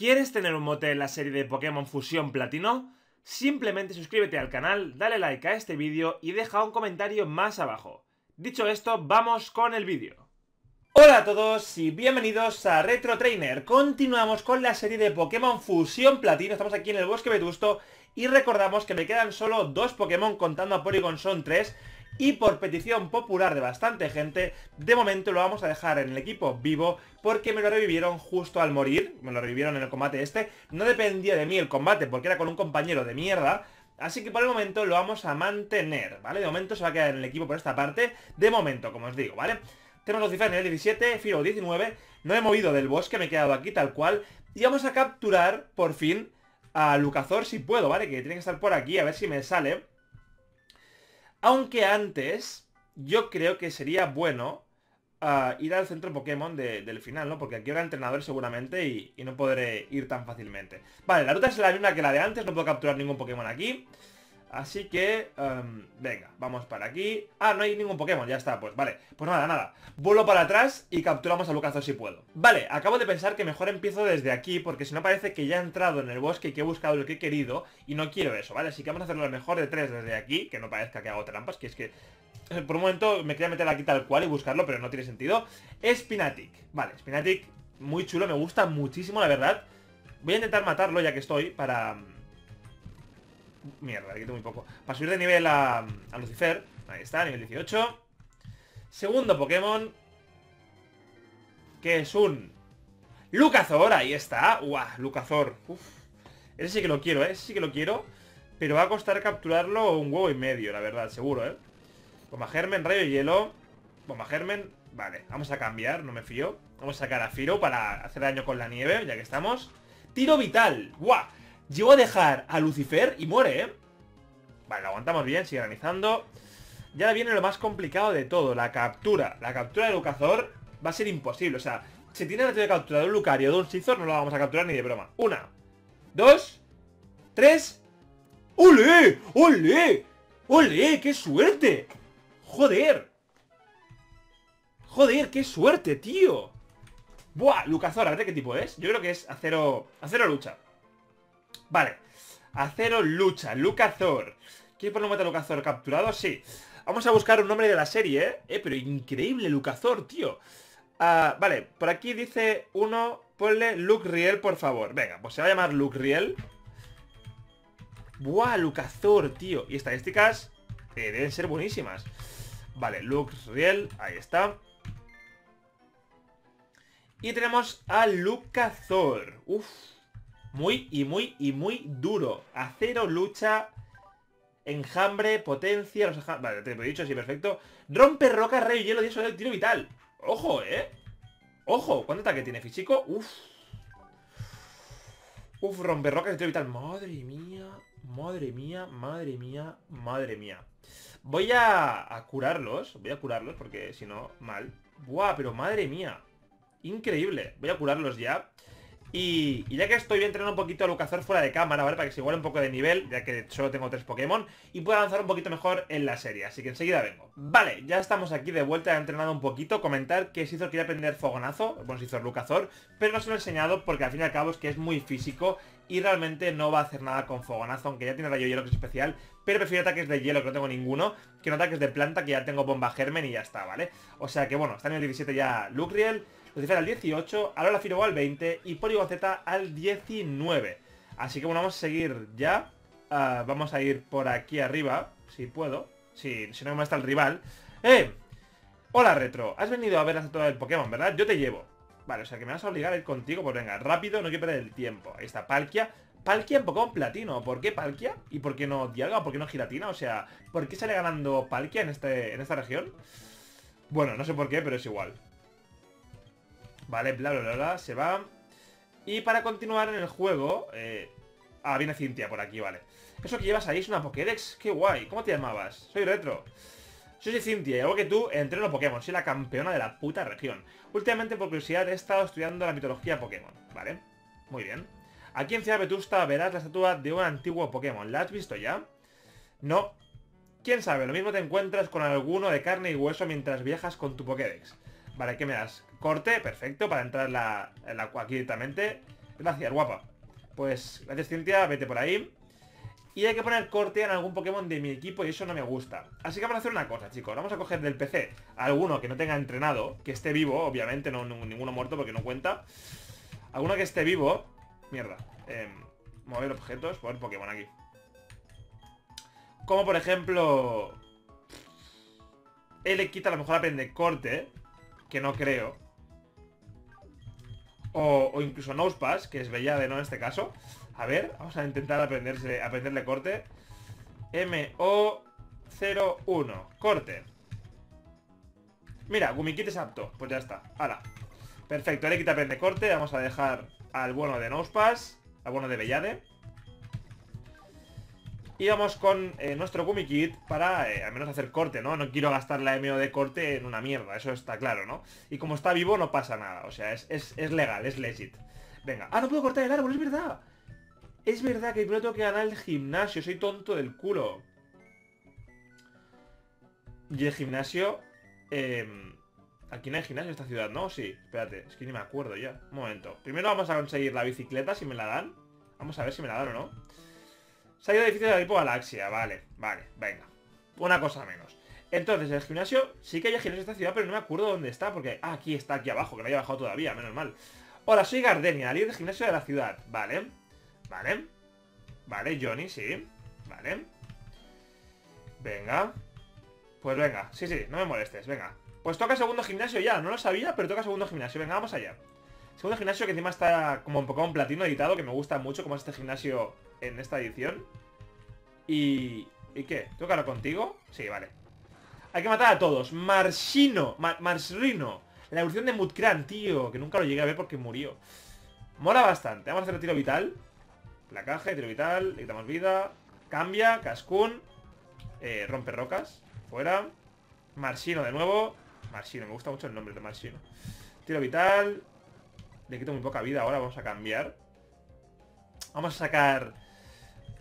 ¿Quieres tener un mote en la serie de Pokémon Fusión Platino? Simplemente suscríbete al canal, dale like a este vídeo y deja un comentario más abajo. Dicho esto, vamos con el vídeo. Hola a todos y bienvenidos a Retro Trainer. Continuamos con la serie de Pokémon Fusión Platino. Estamos aquí en el Bosque Vetusto y recordamos que me quedan solo dos Pokémon contando a Porygon son tres y por petición popular de bastante gente, de momento lo vamos a dejar en el equipo vivo porque me lo revivieron justo al morir, me lo revivieron en el combate este, no dependía de mí el combate porque era con un compañero de mierda, Así que por el momento lo vamos a mantener, ¿vale? De momento se va a quedar en el equipo por esta parte, de momento, como os digo, ¿vale? Tenemos Lucifer en el 17, Firo 19, no he movido del bosque, me he quedado aquí tal cual, y vamos a capturar, por fin, a Lucazor si puedo, ¿vale? Que tiene que estar por aquí, a ver si me sale. Aunque antes, yo creo que sería bueno uh, ir al centro Pokémon del final, ¿no? Porque aquí habrá entrenador seguramente y, y, no podré ir tan fácilmente. Vale, la ruta es la misma que la de antes, no puedo capturar ningún Pokémon aquí. Así que, um, venga, vamos para aquí. Ah, no hay ningún Pokémon, ya está, pues vale. Pues nada, nada. Vuelo para atrás y capturamos a Lucazor si puedo. Vale, acabo de pensar que mejor empiezo desde aquí, porque si no parece que ya he entrado en el bosque y que he buscado lo que he querido, y no quiero eso, ¿vale? Así que vamos a hacerlo lo mejor de tres desde aquí, que no parezca que hago trampas, que es que... Eh, por un momento me quería meter aquí tal cual y buscarlo, pero no tiene sentido. Spinatic. Vale, Spinatic, muy chulo, me gusta muchísimo, la verdad. Voy a intentar matarlo ya que estoy, para Mierda, le quito muy poco. Para subir de nivel a, Lucifer. Ahí está, nivel 18. Segundo Pokémon. Que es un... Lucazor, ahí está. Uah, Lucazor. Uf. Ese sí que lo quiero, ¿eh? Ese sí que lo quiero. Pero va a costar capturarlo un huevo y medio, la verdad, seguro, ¿eh? Bomba Germen, Rayo Hielo. Bomba Germen. Vale, vamos a cambiar, no me fío. Vamos a sacar a Firo para hacer daño con la nieve, ya que estamos. Tiro Vital. ¡Guau! Llego a dejar a Lucifer y muere, ¿eh? Vale, lo aguantamos bien, sigue analizando. Y viene lo más complicado de todo, la captura. La captura de Lucazor va a ser imposible. O sea, si tiene la de captura de un Lucario o de un Scizor, no lo vamos a capturar ni de broma. Una, dos, tres. ¡Ole! ¡Ole! ¡Ole! ¡Qué suerte! ¡Joder! ¡Joder! ¡Qué suerte, tío! Buah, Lucazor, a ver qué tipo es. Yo creo que es acero... Acero lucha. Vale. Acero lucha. Lucazor. ¿Quieres poner un meta Lucazor capturado? Sí. Vamos a buscar un nombre de la serie, ¿eh? Eh, pero increíble Lucazor, tío. Uh, vale, por aquí dice uno, ponle Luke Riel, por favor. Venga, pues se va a llamar Luke Riel. Buah, Lucazor, tío. Y estadísticas eh, deben ser buenísimas. Vale, Luke Riel, ahí está. Y tenemos a Lucazor. Uf. Muy y muy y muy duro. Acero, lucha, enjambre, potencia, los Vale, te lo he dicho, sí, perfecto. Rompe roca, rayo, hielo, y eso el tiro vital. Ojo, ¿eh? Ojo, ¿cuánto ataque tiene físico? Uf. Uf, rompe roca, tiro vital. Madre mía, madre mía, madre mía, madre mía. Voy a, a curarlos, voy a curarlos porque si no, mal. Buah, pero madre mía. Increíble. Voy a curarlos ya. Y, ya que estoy entrenando un poquito a Lucazor fuera de cámara, ¿vale? Para que se iguale un poco de nivel, ya que solo tengo tres Pokémon, y pueda avanzar un poquito mejor en la serie. Así que enseguida vengo. Vale, ya estamos aquí de vuelta, he entrenado un poquito. Comentar que Scizor quería aprender Fogonazo, bueno, Scizor Lucazor, pero no se lo he enseñado porque al fin y al cabo es que es muy físico y realmente no va a hacer nada con Fogonazo, aunque ya tiene rayo hielo que es especial, pero prefiero ataques de hielo que no tengo ninguno, que no ataques de planta que ya tengo bomba germen y ya está, ¿vale? O sea que bueno, está en el 17 ya Lucriel, Lucifer al 18, Alola Firo al 20 y Porygon Z al 19. Así que bueno, vamos a seguir ya. Uh, vamos a ir por aquí arriba, si puedo. Si, si no me está el rival. ¡Eh! Hola, Retro. Has venido a ver la estatua del Pokémon, ¿verdad? Yo te llevo. Vale, o sea que me vas a obligar a ir contigo. Pues venga, rápido, no quiero perder el tiempo. Ahí está, Palkia. Palkia en Pokémon Platino. ¿Por qué Palkia? ¿Y por qué no Dialga? ¿Por qué no Giratina? O sea, ¿por qué sale ganando Palkia en, este, en esta región? Bueno, no sé por qué, pero es igual. Vale, bla, bla, bla, bla, se va. Y para continuar en el juego... Eh... Ah, viene Cintia por aquí, vale. Eso que llevas ahí es una Pokédex, qué guay. ¿Cómo te llamabas? Soy Retro. Soy Cintia y algo que tú entreno Pokémon. Soy la campeona de la puta región. Últimamente, por curiosidad, he estado estudiando la mitología Pokémon, ¿vale? Muy bien. Aquí en Ciudad Vetusta verás la estatua de un antiguo Pokémon. ¿La has visto ya? No. ¿Quién sabe? Lo mismo te encuentras con alguno de carne y hueso mientras viajas con tu Pokédex. Vale, ¿qué me das? Corte, perfecto, para entrar la, aquí directamente. Gracias, guapa. Pues, gracias Cintia, vete por ahí. Y hay que poner corte en algún Pokémon de mi equipo y eso no me gusta. Así que vamos a hacer una cosa, chicos. Vamos a coger del PC alguno que no tenga entrenado, que esté vivo, obviamente, no, ninguno muerto porque no cuenta. Alguno que esté vivo. Mierda. Eh, mover objetos, mover Pokémon aquí. Como por ejemplo... Él le quita a lo mejor aprende corte, que no creo. O, incluso Nosepass, que es Bellade, ¿no? En este caso. A ver, vamos a intentar aprenderse, aprenderle corte. MO01. Corte. Mira, Gumikit es apto. Pues ya está. Hala. Perfecto, le quita aprende corte. Vamos a dejar al bueno de Nosepass. Al bueno de Bellade. Y vamos con eh, nuestro Gumikit para eh, al menos hacer corte, ¿no? No quiero gastar la MO de corte en una mierda, eso está claro, ¿no? Y como está vivo no pasa nada, o sea, es, es, es legal, es legit. Venga. ¡Ah, no puedo cortar el árbol! ¡Es verdad! Es verdad que primero tengo que ganar el gimnasio. Soy tonto del culo. Y el gimnasio... Eh, aquí no hay gimnasio en esta ciudad, ¿no? Sí, espérate, es que ni me acuerdo ya. Un momento. Primero vamos a conseguir la bicicleta, si me la dan. Vamos a ver si me la dan o no. Se ha ido edificio de tipo galaxia. Vale, vale, venga. Una cosa menos. Entonces, el gimnasio, sí que hay gimnasio en esta ciudad, pero no me acuerdo dónde está, porque... Ah, aquí está, aquí abajo, que no haya bajado todavía, menos mal. Hola, soy Gardenia, líder del gimnasio de la ciudad. Vale. Vale. Vale, Johnny, sí. Vale. Venga. Pues venga, sí, sí, no me molestes, venga. Pues toca segundo gimnasio ya, no lo sabía, pero toca segundo gimnasio. Venga, vamos allá. Segundo gimnasio que encima está como un Pokémon platino editado, que me gusta mucho como es este gimnasio en esta edición. Y... ¿Y qué? ¿Tengo que hablar contigo? Sí, vale. Hay que matar a todos. Marshino. Marsrino. La evolución de Mudkran, tío. Que nunca lo llegué a ver porque murió. Mola bastante. Vamos a hacer el tiro vital. Placaje, tiro vital, le quitamos vida. Cambia, Cascún. Eh, rompe rocas. Fuera. Marshino de nuevo. Marshino, me gusta mucho el nombre de Marshino. Tiro vital. Le quito muy poca vida ahora, vamos a cambiar. Vamos a sacar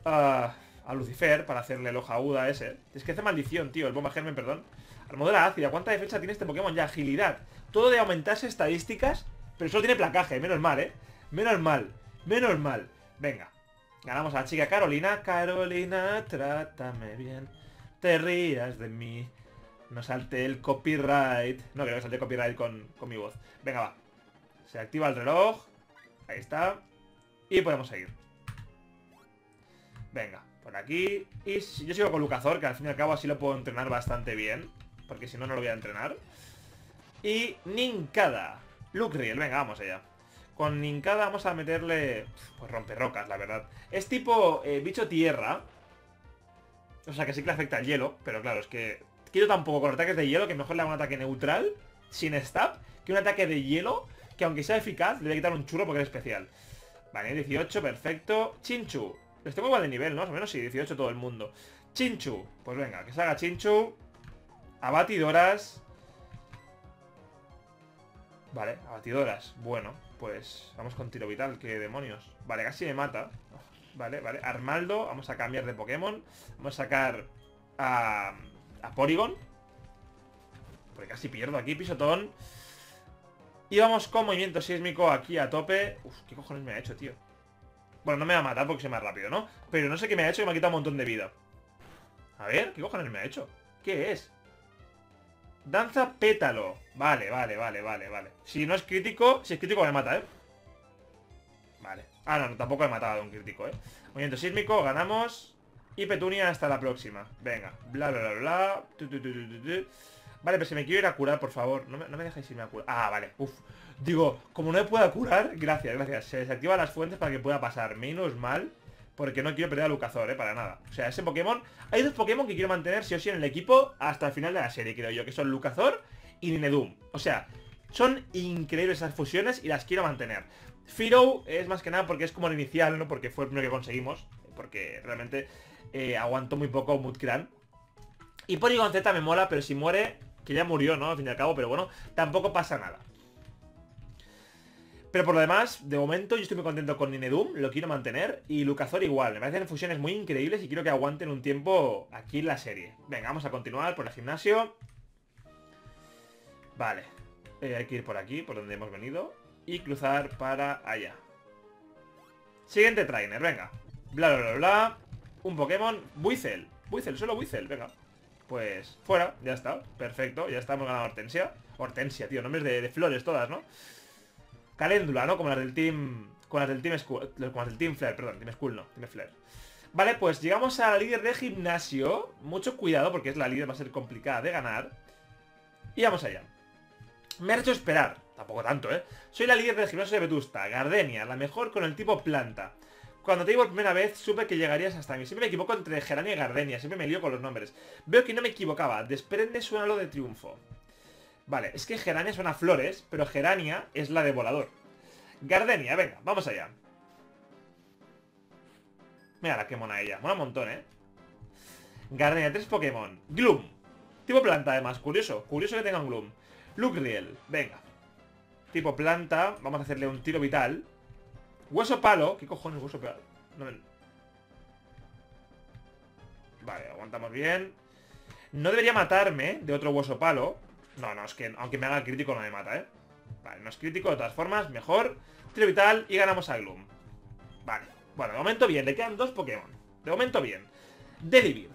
ah, a Lucifer para hacerle el hoja aguda ese. Es que hace maldición, tío, el bomba germen, perdón. Armadura ácida, ¿cuánta defensa tiene este Pokémon ya? Agilidad. Todo de aumentarse estadísticas, pero solo tiene placaje, menos mal, ¿eh? Menos mal, menos mal. Venga, Ganamos a la chica Carolina. Carolina, trátame bien. Te rías de mí. No salte el copyright. No creo que salte copyright con, con mi voz. Venga, va. Se activa el reloj. Ahí está. Y podemos seguir. Venga, por aquí. Y yo sigo con Lucazor, que al fin y al cabo así lo puedo entrenar bastante bien. Porque si no, no lo voy a entrenar. Y Ninkada. Lucreal, venga, vamos allá. Con Ninkada vamos a meterle... Pues rocas, la verdad. Es tipo eh, bicho tierra. O sea que sí que le afecta el hielo. Pero claro, es que... Quiero tampoco con ataques de hielo que mejor le haga un ataque neutral, sin stab, que un ataque de hielo, que aunque sea eficaz, le voy a quitar un churro porque es especial. Vale, 18, perfecto. Chinchu. Les tengo igual de nivel, ¿no? Más o menos sí, 18 todo el mundo. Chinchu. Pues venga, que salga Chinchu. Abatidoras. Vale, abatidoras. Bueno, pues vamos con tiro vital, qué demonios. Vale, casi me mata. Vale, vale. Armaldo, vamos a cambiar de Pokémon. Vamos a sacar a, a Porygon. Porque casi pierdo aquí, pisotón. Y vamos con movimiento sísmico aquí a tope. Uf, ¿qué cojones me ha hecho, tío? Bueno, no me va a matar porque soy más rápido, ¿no? Pero no sé qué me ha hecho y me ha quitado un montón de vida. A ver, ¿qué cojones me ha hecho? ¿Qué es? Danza pétalo. Vale, vale, vale, vale, vale. Si no es crítico, si es crítico me mata, ¿eh? Vale. Ah, no, tampoco he matado a un crítico, ¿eh? Movimiento sísmico, ganamos. Y Petunia hasta la próxima. Venga. Bla, bla, bla, bla. Vale, pero si me quiero ir a curar, por favor. No me, no me dejéis irme a curar. Ah, vale. Uf. Digo, como no me pueda curar, gracias, gracias. Se desactivan las fuentes para que pueda pasar. Menos mal. Porque no quiero perder a Lucazor, ¿eh? Para nada. O sea, ese Pokémon... Hay dos Pokémon que quiero mantener sí o sí en el equipo hasta el final de la serie, creo yo. Que son Lucazor y Ninedum. O sea, son increíbles esas fusiones y las quiero mantener. Firo es más que nada porque es como el inicial, ¿no? Porque fue el primero que conseguimos. Porque realmente eh, aguantó muy poco Mudkran. Y Porygon Z me mola, pero si muere, que ya murió, ¿no? Al fin y al cabo, pero bueno, tampoco pasa nada. Pero por lo demás, de momento yo estoy muy contento con Ninedum, lo quiero mantener. Y Lucazor igual, me parecen fusiones muy increíbles y quiero que aguanten un tiempo aquí en la serie. Venga, vamos a continuar por el gimnasio. Vale, eh, hay que ir por aquí, por donde hemos venido. Y cruzar para allá. Siguiente trainer, venga. Bla, bla, bla, bla. Un Pokémon. Buizel. Buizel, solo Buizel, venga. Pues fuera, ya está. Perfecto, ya estamos ganando Hortensia. Hortensia, tío, nombres de, flores todas, ¿no? Caléndula, ¿no? Como las del Team... Como las del Team School. Como las del Team Flare, perdón. Team School no, Team Flare. Vale, pues llegamos a la líder de gimnasio. Mucho cuidado porque es la líder, va a ser complicada de ganar. Y vamos allá. Me ha hecho esperar. Tampoco tanto, ¿eh? Soy la líder del gimnasio de Vetusta, Gardenia, la mejor con el tipo planta. Cuando te digo por primera vez, supe que llegarías hasta mí. Siempre me equivoco entre Gerania y Gardenia, siempre me lío con los nombres. Veo que no me equivocaba. Desprende suena lo de triunfo. Vale, es que Gerania suena a flores, pero Gerania es la de volador. Gardenia, venga, vamos allá. Mira la que mona ella, mola un montón, ¿eh? Gardenia, tres Pokémon. Gloom. Tipo planta, además, curioso. Curioso que tenga un Gloom. Lucreal, venga. Tipo planta, vamos a hacerle un tiro vital. Hueso palo. ¿Qué cojones hueso palo? No Vale, aguantamos bien. No debería matarme de otro hueso palo. No, no, es que aunque me haga crítico no me mata, ¿eh? Vale, no es crítico, de todas formas, mejor. Tiro vital y ganamos a Gloom. Vale. Bueno, de momento bien, le quedan dos Pokémon. De momento bien. Delibird.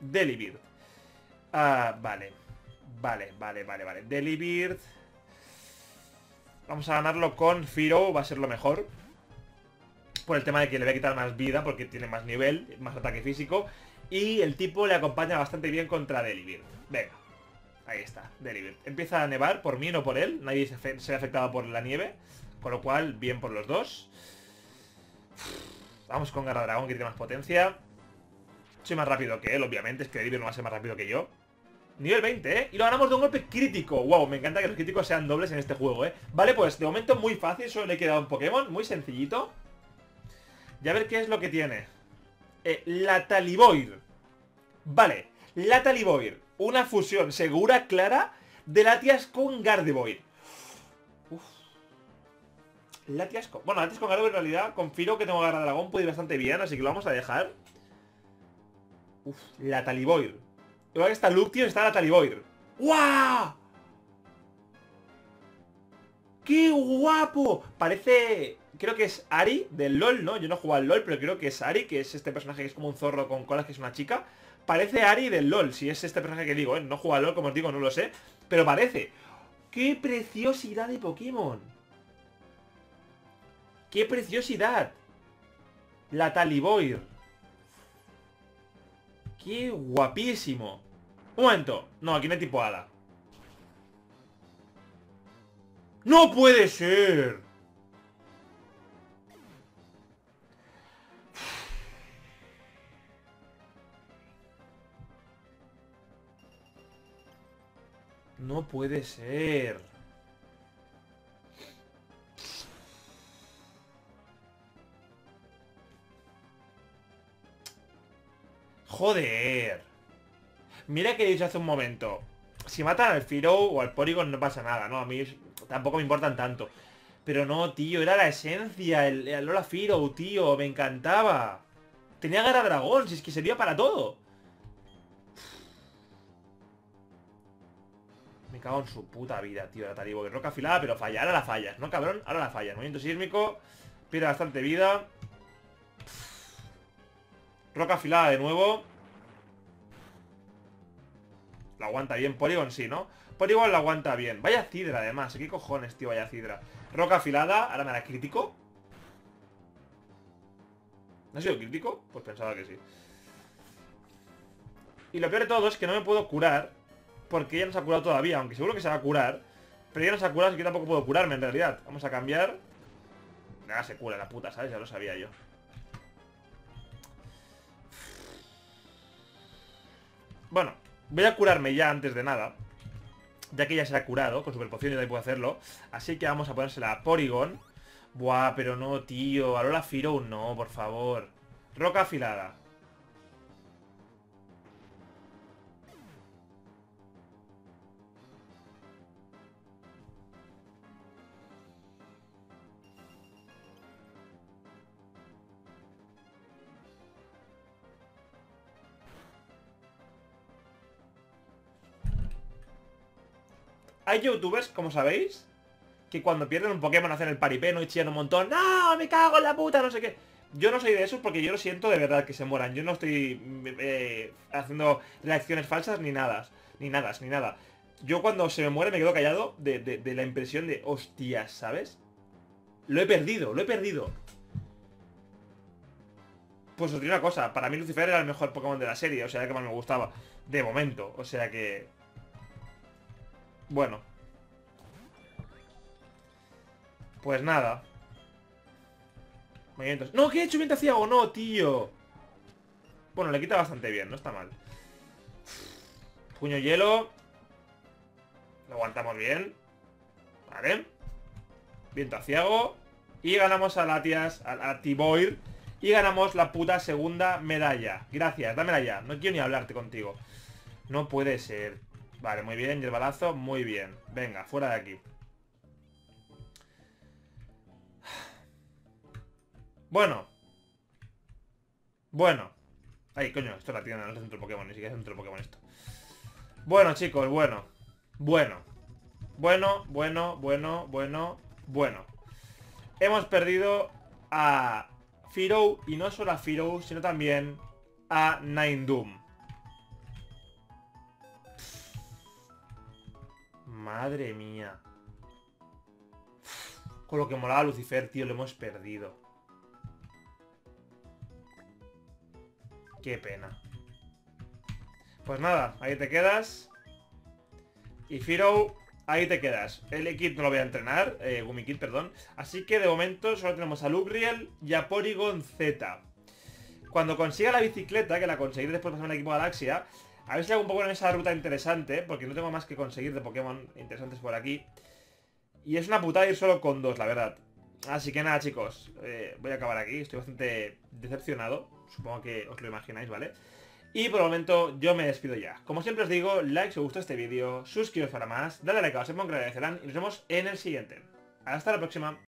Delibird. Ah, vale. Vale, vale, vale, vale. Delibird. Vamos a ganarlo con Firo, va a ser lo mejor. Por el tema de que le voy a quitar más vida, porque tiene más nivel, más ataque físico. Y el tipo le acompaña bastante bien contra Delibird. Venga. Ahí está, Delibird. Empieza a nevar, por mí, no por él. Nadie se, ha afectado por la nieve. Con lo cual, bien por los dos. Vamos con Garra Dragón, que tiene más potencia. Soy más rápido que él, obviamente. Es que Delibird no va a ser más rápido que yo. Nivel 20, ¿eh? Y lo ganamos de un golpe crítico. Wow, me encanta que los críticos sean dobles en este juego, ¿eh? Vale, pues de momento muy fácil. Solo le he quedado un Pokémon. Muy sencillito. Y a ver qué es lo que tiene. Eh, la Taliboir. Vale, la Taliboir. Una fusión segura, clara, de Latias con Gardevoir. Uf. Latias con... Bueno, Latias con Gardevoir en realidad, con Firo que tengo Garra Dragón puede ir bastante bien, así que lo vamos a dejar. Uf, la Taliboir. Igual que está Luke, tío, está la Taliboir. ¡Guau! ¡Qué guapo! Parece... Creo que es Ari del LOL, ¿no? Yo no juego al LOL, pero creo que es Ari, que es este personaje que es como un zorro con colas, que es una chica. Parece Ari del LOL, si es este personaje que digo, ¿eh? No juego al LOL, como os digo, no lo sé. Pero parece. ¡Qué preciosidad de Pokémon! ¡Qué preciosidad! La Taliboir. ¡Qué guapísimo! Un momento. No, aquí no hay tipo hada. ¡No puede ser! No puede ser. Joder. Mira que he dicho hace un momento. Si matan al Firo o al Porygon no pasa nada, ¿no? A mí tampoco me importan tanto. Pero no, tío, era la esencia, el, el Lola Firo, tío, me encantaba. Tenía Gara Dragón, si es que sería para todo. Cago en su puta vida, tío, la Taribo. Roca afilada, pero falla. Ahora la fallas, ¿no, cabrón? Ahora la fallas. Movimiento sísmico. Pierde bastante vida. Roca afilada de nuevo. La aguanta bien. Polygon sí, ¿no? Polygon la aguanta bien. Vaya Cidra, además. ¿Qué cojones, tío? Vaya Cidra. Roca afilada. Ahora me la crítico. ¿No ha sido crítico? Pues pensaba que sí. Y lo peor de todo es que no me puedo curar. Porque ella no se ha curado todavía. Aunque seguro que se va a curar. Pero ella no se ha curado, así que tampoco puedo curarme en realidad. Vamos a cambiar. Nada, se cura la puta, ¿sabes? Ya lo sabía yo. Bueno, voy a curarme ya antes de nada. Ya que ya se ha curado, con super poción y ahí puedo hacerlo. Así que vamos a ponérsela a Porygon. Buah, pero no, tío. Alola Firo, no, por favor. Roca afilada. Hay youtubers, como sabéis, que cuando pierden un Pokémon hacen el paripeno y chillan un montón. ¡No! ¡Me cago en la puta! No sé qué. Yo no soy de esos porque yo lo siento de verdad que se mueran. Yo no estoy eh, haciendo reacciones falsas ni nada. Ni nada, ni nada. Yo cuando se me muere me quedo callado de, de la impresión de hostias, ¿sabes? Lo he perdido, lo he perdido. Pues os digo una cosa, para mí Lucifer era el mejor Pokémon de la serie, o sea, el que más me gustaba. De momento, o sea que... Bueno. Pues nada. Movimientos. ¡No! ¿Qué he hecho mientras ciego? ¡No, tío! Bueno, le quita bastante bien, no está mal. Puño hielo. Lo aguantamos bien. Vale. Viento a ciego. Y ganamos a Latias, a, a Tiboir y ganamos la puta segunda medalla. Gracias, dámela ya. No quiero ni hablarte contigo. No puede ser. Vale, muy bien. Y el balazo, muy bien. Venga, fuera de aquí. Bueno. Bueno. Ay, coño, esto es la tienda, no es centro Pokémon, ni siquiera es centro Pokémon esto. Bueno, chicos, bueno. Bueno. Bueno, bueno, bueno, bueno, bueno. Hemos perdido a Firo y no solo a Firo, sino también a Nine Doom. Madre mía. Con lo que molaba Lucifer, tío, lo hemos perdido. Qué pena. Pues nada, ahí te quedas. Y Firo Ahí te quedas. El Kit no lo voy a entrenar, eh, perdón. Así que de momento solo tenemos a Lubriel y a Porygon Z. Cuando consiga la bicicleta, que la conseguiré después de pasar al equipo Galaxia, a ver si hago un poco en esa ruta interesante, porque no tengo más que conseguir de Pokémon interesantes por aquí. Y es una putada ir solo con dos, la verdad. Así que nada, chicos, eh, voy a acabar aquí. Estoy bastante decepcionado. Supongo que os lo imagináis, ¿vale? Y por el momento yo me despido ya. Como siempre os digo, like si os gusta este vídeo, suscribiros para más, dale like a los que agradecerán y nos vemos en el siguiente. Hasta la próxima.